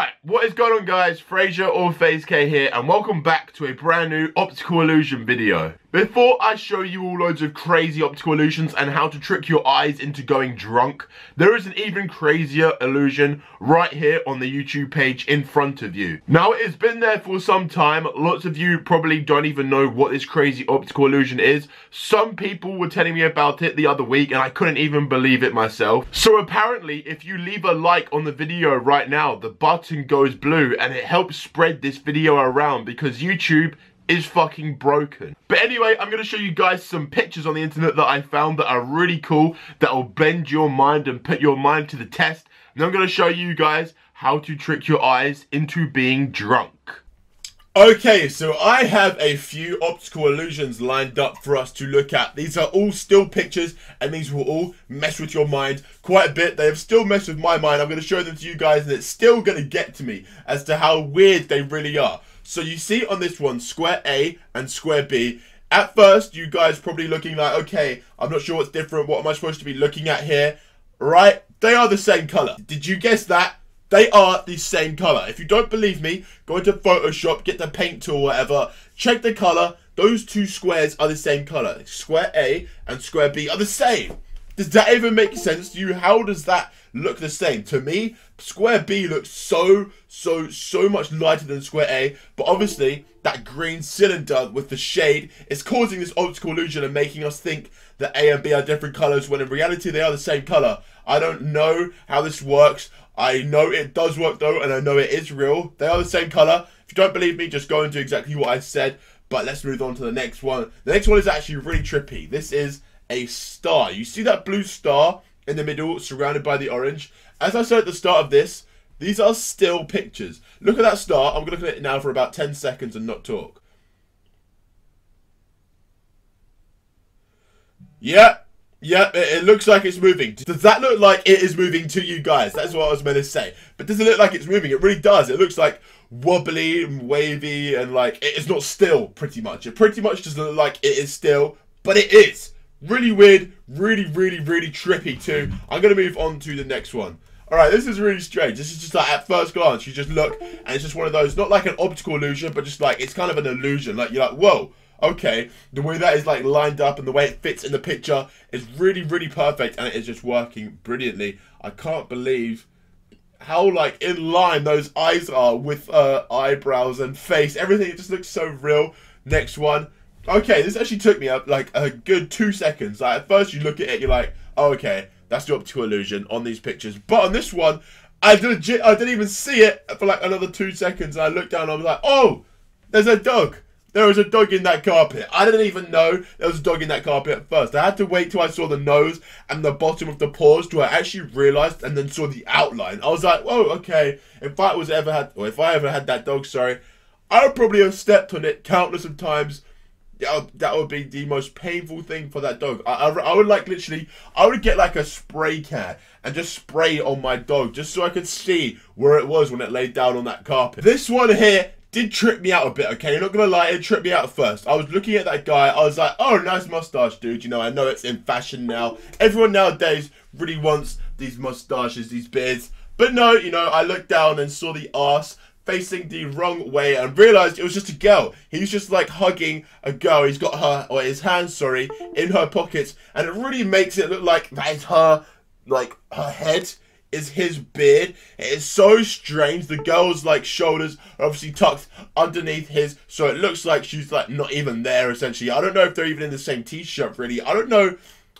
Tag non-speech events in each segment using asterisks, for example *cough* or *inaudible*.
Alright, what is going on guys? Frazier or FaZe Kay here and welcome back to a brand new optical illusion video. Before I show you all loads of crazy optical illusions and how to trick your eyes into going drunk, there is an even crazier illusion right here on the YouTube page in front of you. Now it has been there for some time, lots of you probably don't even know what this crazy optical illusion is. Some people were telling me about it the other week and I couldn't even believe it myself. So apparently if you leave a like on the video right now, the button goes blue and it helps spread this video around because YouTube is fucking broken. But anyway, I'm to show you guys some pictures on the internet that I found that are really cool, that will bend your mind and put your mind to the test. And I'm to show you guys how to trick your eyes into being drunk. Okay, so I have a few optical illusions lined up for us to look at. These are all still pictures, and these will all mess with your mind quite a bit. They have still messed with my mind. I'm going to show them to you guys, and it's still going to get to me as to how weird they really are. So you see on this one, square A and square B. At first, you guys probably looking like, okay, I'm not sure what's different. What am I supposed to be looking at here? Right? They are the same color. Did you guess that? They are the same color. If you don't believe me, go into Photoshop, get the paint tool, whatever. Check the color. Those two squares are the same color. Square A and square B are the same. Does that even make sense to you? How does that look the same? To me, square B looks so, so, so much lighter than square A. But obviously, that green cylinder with the shade is causing this optical illusion and making us think that A and B are different colors when in reality they are the same color. I don't know how this works. I know it does work though, and I know it is real. They are the same color. If you don't believe me, just go and do exactly what I said. But let's move on to the next one. The next one is actually really trippy. This is a star. You see that blue star in the middle surrounded by the orange? As I said at the start of this, these are still pictures. Look at that star. I'm going to look at it now for about 10 seconds and not talk. Yeah, yeah, it, it, looks like it's moving. Does that look like it is moving to you guys? That's what I was meant to say. But does it look like it's moving? It really does. It looks like wobbly and wavy and like it is not still pretty much. It pretty much doesn't look like it is still, but it is. Really weird, really, really, really trippy too. I'm to move on to the next one. Alright, this is really strange. This is just like, at first glance, you just look, and it's just one of those, not like an optical illusion, but just like, it's kind of an illusion. Like, you're like, whoa, okay. The way that is like lined up and the way it fits in the picture is really, really perfect, and it is just working brilliantly. I can't believe how like in line those eyes are with uh, eyebrows and face. Everything, it just looks so real. Next one. Okay, this actually took me up like a good two seconds. Like at first you look at it, you're like, oh, okay, that's the optical illusion on these pictures. But on this one, I legit, I didn't even see it for like another two seconds. I looked down, and I was like, oh, there's a dog. There was a dog in that carpet. I didn't even know there was a dog in that carpet at first. I had to wait till I saw the nose and the bottom of the paws till I actually realized and then saw the outline. I was like, whoa, okay. If I was ever had, or if I ever had that dog, sorry, I would probably have stepped on it countless of times that would be the most painful thing for that dog. I, I, I, would like literally, I would get like a spray can and just spray on my dog just so I could see where it was when it laid down on that carpet. This one here did trip me out a bit, okay? Not gonna lie, it tripped me out first. I was looking at that guy, I was like, oh, nice mustache, dude. You know, I know it's in fashion now. Everyone nowadays really wants these mustaches, these beards. But no, you know, I looked down and saw the ass facing the wrong way and realized it was just a girl. He's just like hugging a girl. He's got her, or his hands, sorry, in her pockets. And it really makes it look like that is her, like her head is his beard. It is so strange. The girl's like shoulders are obviously tucked underneath his, so it looks like she's like not even there essentially. I don't know if they're even in the same t-shirt really. I don't know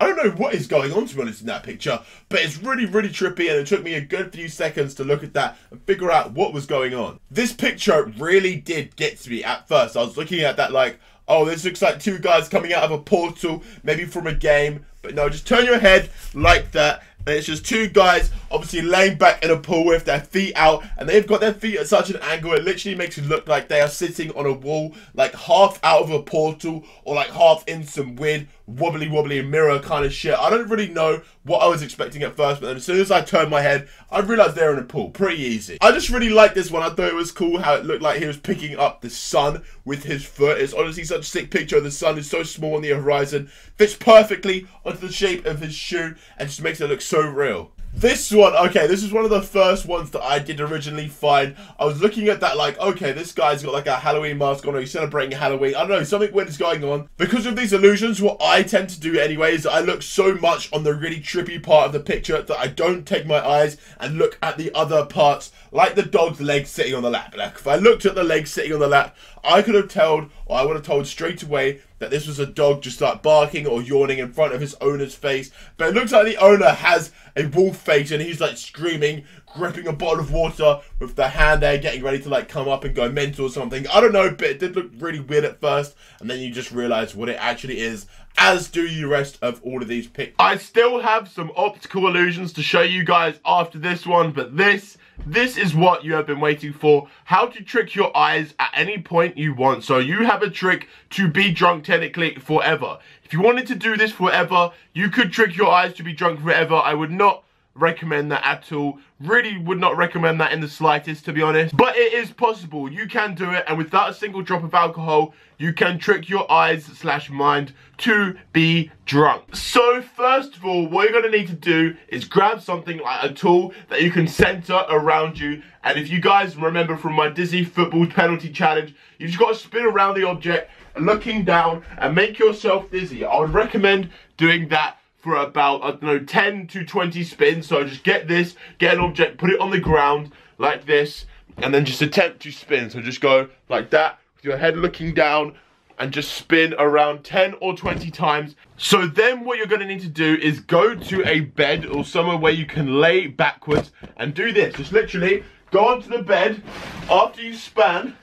I don't know what is going on to be honest in that picture, but it's really, really trippy and it took me a good few seconds to look at that and figure out what was going on. This picture really did get to me at first. I was looking at that like, oh, this looks like two guys coming out of a portal, maybe from a game, but no, just turn your head like that and it's just two guys obviously laying back in a pool with their feet out and they've got their feet at such an angle it literally makes it look like they are sitting on a wall like half out of a portal or like half in some weird wobbly wobbly mirror kind of shit. I don't really know what I was expecting at first but then as soon as I turned my head I realised they're in a pool. Pretty easy. I just really like this one. I thought it was cool how it looked like he was picking up the sun with his foot. It's honestly such a sick picture of the sun. It's so small on the horizon. Fits perfectly onto the shape of his shoe and just makes it look so real. This one, okay, this is one of the first ones that I did originally find. I was looking at that like, okay, this guy's got like a Halloween mask on or he's celebrating Halloween. I don't know, something weird is going on. Because of these illusions, what I tend to do anyway is I look so much on the really trippy part of the picture that I don't take my eyes and look at the other parts, like the dog's leg sitting on the lap. Like, if I looked at the leg sitting on the lap, I could have told, or I would have told straight away that this was a dog just like barking or yawning in front of his owner's face. But it looks like the owner has a wolf face and he's like screaming, gripping a bottle of water with the hand there, getting ready to like come up and go mental or something. I don't know, but it did look really weird at first. And then you just realize what it actually is, as do the rest of all of these pictures. I still have some optical illusions to show you guys after this one, but this this is what you have been waiting for. How to trick your eyes at any point you want. So you have a trick to be drunk technically forever. If you wanted to do this forever, you could trick your eyes to be drunk forever. I would not recommend that at all. Really would not recommend that in the slightest, to be honest. But it is possible. You can do it, and without a single drop of alcohol, you can trick your eyes slash mind to be drunk. So first of all, what you're going to need to do is grab something like a tool that you can center around you. And if you guys remember from my Dizzy Football Penalty Challenge, you just got to spin around the object, looking down, and make yourself dizzy. I would recommend doing that for about, I don't know, 10 to 20 spins. So just get this, get an object, put it on the ground like this, and then just attempt to spin. So just go like that, with your head looking down, and just spin around 10 or 20 times. So then what you're gonna need to do is go to a bed or somewhere where you can lay backwards and do this. Just literally go onto the bed after you span,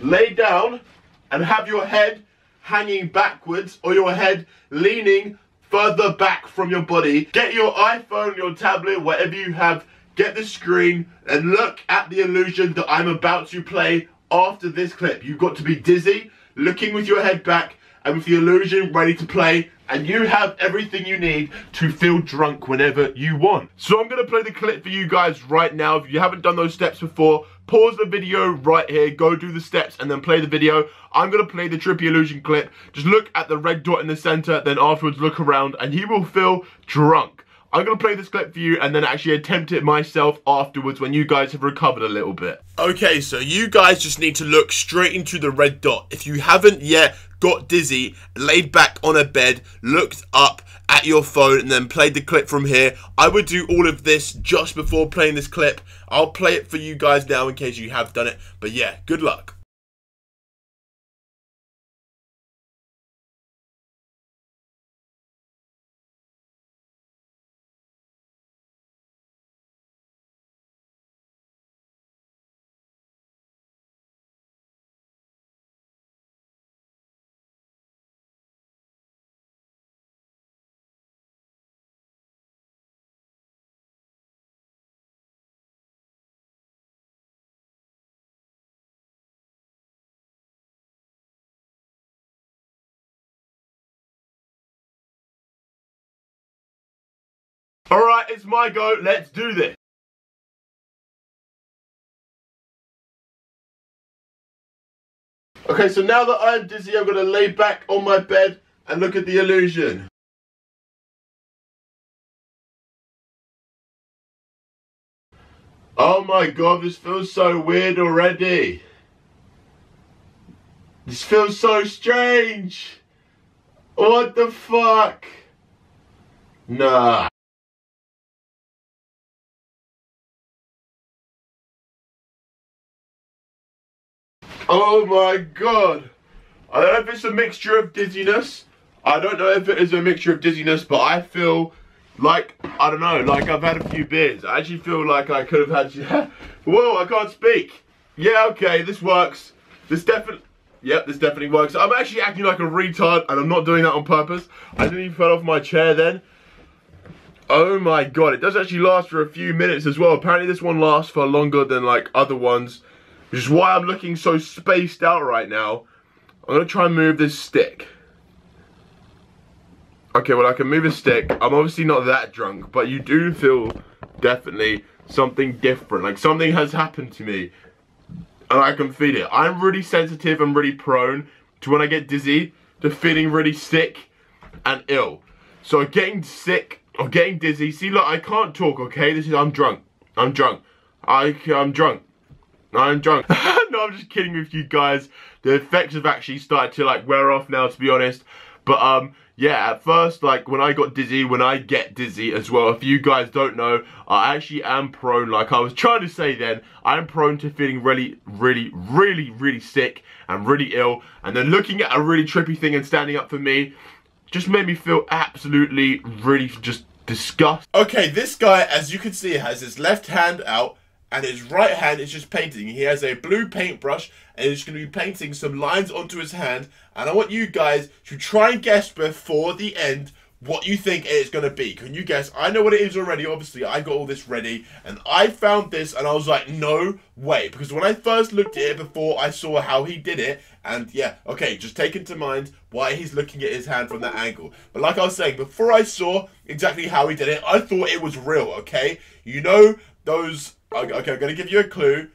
lay down, and have your head hanging backwards or your head leaning further back from your body. Get your iPhone, your tablet, whatever you have, get the screen and look at the illusion that I'm about to play after this clip. You've got to be dizzy, looking with your head back, and with the illusion ready to play, and you have everything you need to feel drunk whenever you want. So I'm to play the clip for you guys right now. If you haven't done those steps before, pause the video right here, go do the steps, and then play the video. I'm going to play the Trippy Illusion clip. Just look at the red dot in the center, then afterwards look around, and you will feel drunk. I'm to play this clip for you and then actually attempt it myself afterwards when you guys have recovered a little bit. Okay, so you guys just need to look straight into the red dot. If you haven't yet got dizzy, laid back on a bed, looked up at your phone and then played the clip from here, I would do all of this just before playing this clip. I'll play it for you guys now in case you have done it. But yeah, good luck. Alright, it's my go. Let's do this. Okay, so now that I'm dizzy, I'm going to lay back on my bed and look at the illusion. Oh my god, this feels so weird already. This feels so strange. What the fuck? Nah. Oh my god. I don't know if it's a mixture of dizziness. I don't know if it is a mixture of dizziness, but I feel like, I don't know, like I've had a few beers. I actually feel like I could have had, *laughs* whoa, I can't speak. Yeah, okay, this works. This definitely, yep, this definitely works. I'm actually acting like a retard, and I'm not doing that on purpose. I didn't even fall off my chair then. Oh my god, it does actually last for a few minutes as well. Apparently this one lasts for longer than like other ones. Which is why I'm looking so spaced out right now. I'm to try and move this stick. Okay, well I can move a stick. I'm obviously not that drunk, but you do feel definitely something different. Like something has happened to me. And I can feel it. I'm really sensitive and really prone to when I get dizzy, to feeling really sick and ill. So getting sick I'm getting dizzy. See, look, I can't talk, okay? This is, I'm drunk. I'm drunk. I, I'm drunk. I'm drunk. *laughs* no, I'm just kidding with you guys. The effects have actually started to like wear off now, to be honest. But um, yeah, at first, like when I got dizzy, when I get dizzy as well, if you guys don't know, I actually am prone, like I was *laughs* trying to say then, I'm prone to feeling really, really, really, really sick and really ill. And then looking at a really trippy thing and standing up for me just made me feel absolutely, really just disgust. Okay, this guy, as you can see, has his left hand out and his right hand is just painting. He has a blue paintbrush and he's going to be painting some lines onto his hand. And I want you guys to try and guess before the end what you think it is going to be. Can you guess? I know what it is already. Obviously, I got all this ready. And I found this and I was like, no way. Because when I first looked at it before, I saw how he did it. And yeah, okay, just take into mind why he's looking at his hand from that angle. But like I was saying, before I saw exactly how he did it, I thought it was real, okay? You know those... Oh, okay, I'm going to give you a clue.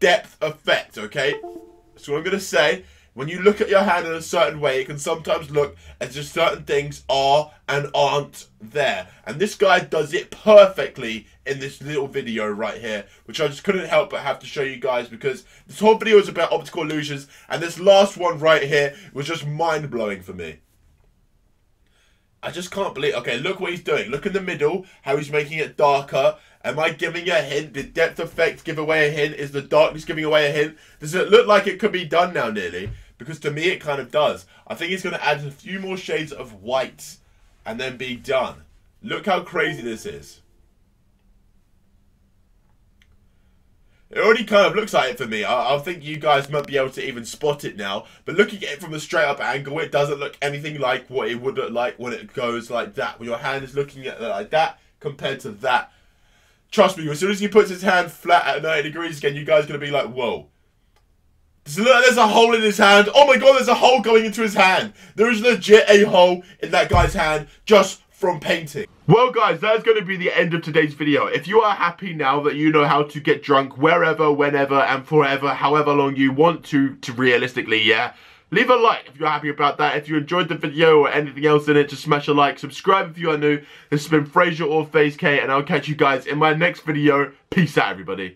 Depth effect, okay? So what I'm going to say when you look at your hand in a certain way, it can sometimes look as if certain things are and aren't there. And this guy does it perfectly in this little video right here, which I just couldn't help but have to show you guys because this whole video is about optical illusions, and this last one right here was just mind-blowing for me. I just can't believe. Okay, look what he's doing. Look in the middle, how he's making it darker. Am I giving a hint? Did depth effect give away a hint? Is the darkness giving away a hint? Does it look like it could be done now, nearly? Because to me, it kind of does. I think he's going to add a few more shades of white and then be done. Look how crazy this is. It already kind of looks like it for me. I, I, think you guys might be able to even spot it now. But looking at it from a straight up angle, it doesn't look anything like what it would look like when it goes like that. When your hand is looking at it like that compared to that. Trust me, as soon as he puts his hand flat at 90 degrees again, you guys are going to be like, whoa. There's a hole in his hand. Oh my god, there's a hole going into his hand. There is legit a hole in that guy's hand just from painting. Well guys, that's going to be the end of today's video. If you are happy now that you know how to get drunk wherever, whenever, and forever, however long you want to, to realistically, yeah, Leave a like if you're happy about that. If you enjoyed the video or anything else in it, just smash a like. Subscribe if you are new. This has been Frazier or FaZe Kay, and I'll catch you guys in my next video. Peace out, everybody.